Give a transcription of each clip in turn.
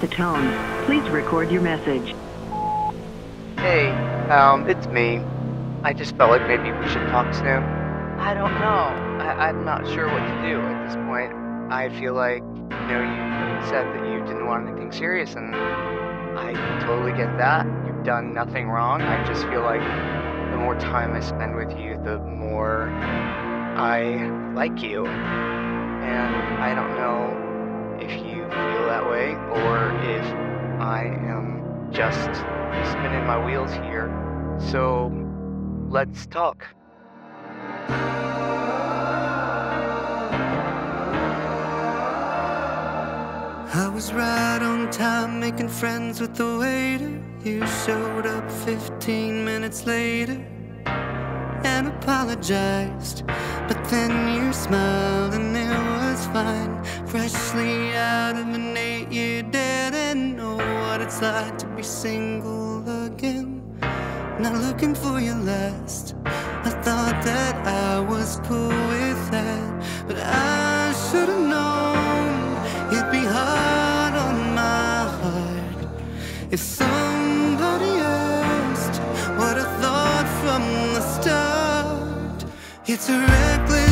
The tone, please record your message. Hey, um, it's me. I just felt like maybe we should talk soon. I don't know. I, I'm not sure what to do at this point. I feel like, you know, you said that you didn't want anything serious, and I totally get that. You've done nothing wrong. I just feel like the more time I spend with you, the more I like you. And I don't know if you feel that way or am just spinning my wheels here. So let's talk. I was right on time making friends with the waiter. You showed up 15 minutes later and apologized. But then you smiled and it was fine. Freshly out of an eight year know what it's like to be single again. Not looking for your last. I thought that I was cool with that, but I should have known it'd be hard on my heart if somebody asked what I thought from the start. It's a reckless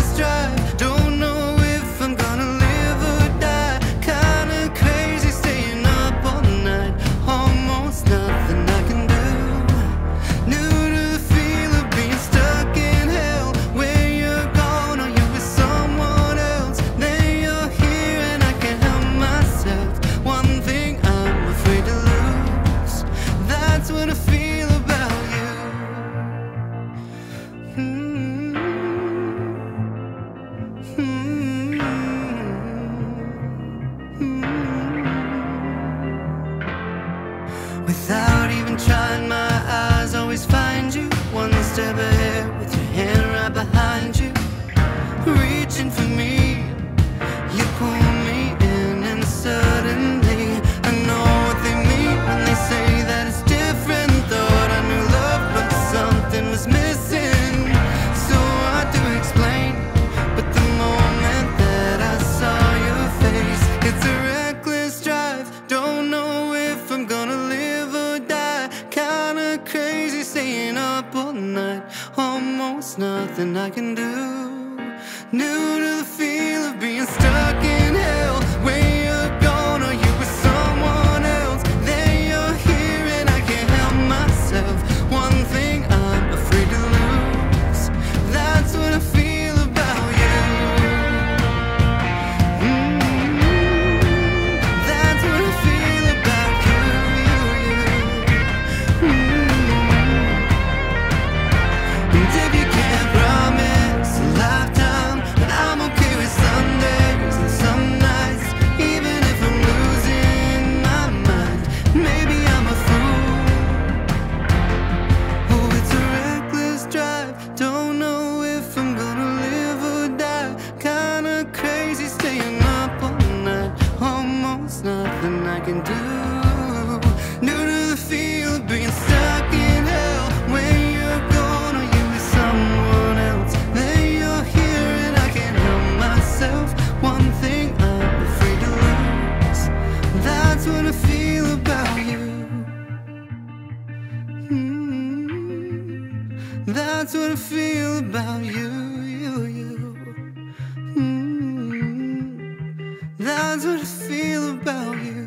Without even trying, my night. Almost nothing I can do. New to the nothing I can do. New to the feel of being stuck in hell. When you're gone with someone else. Then you're here and I can't help myself. One thing afraid to lose. That's what I feel about you. Mm, That's what I feel about you, you, you. Mm, That's what I feel about you.